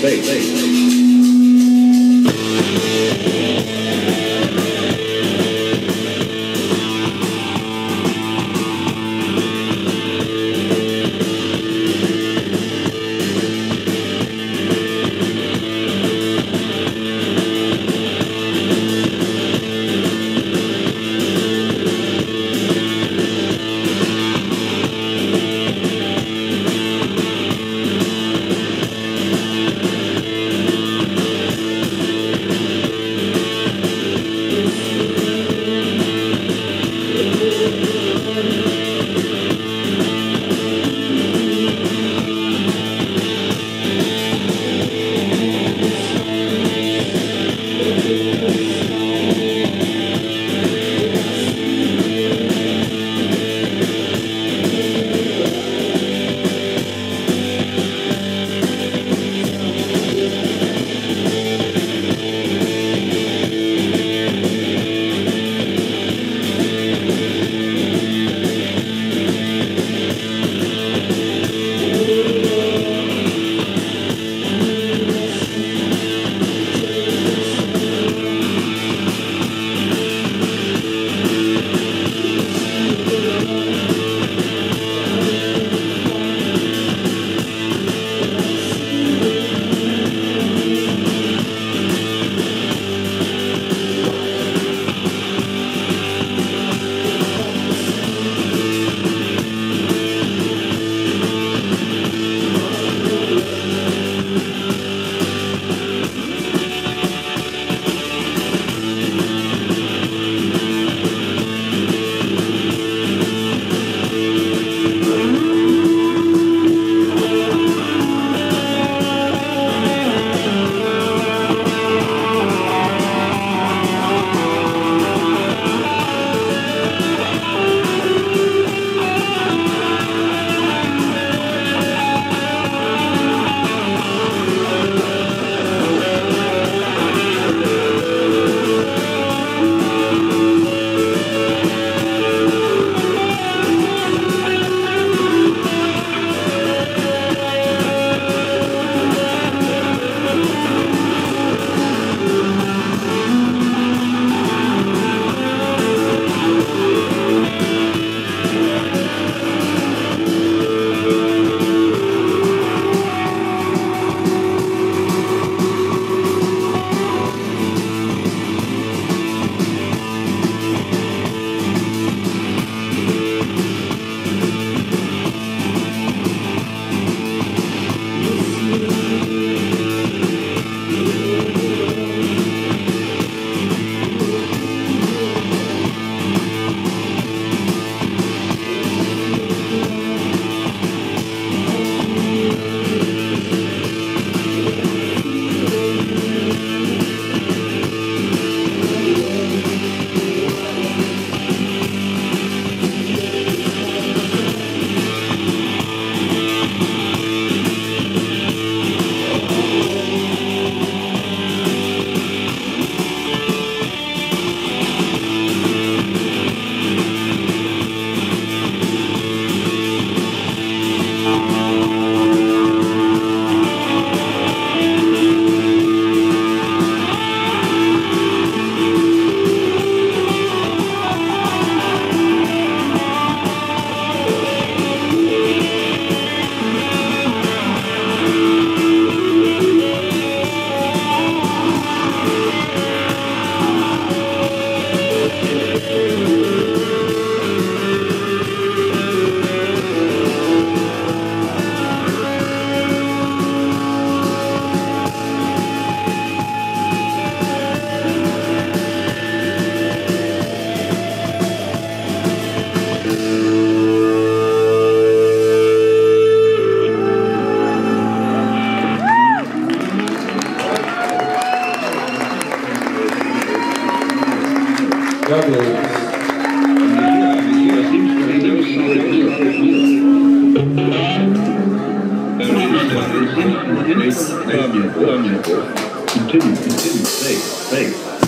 space. Continue, continue, stay, stay.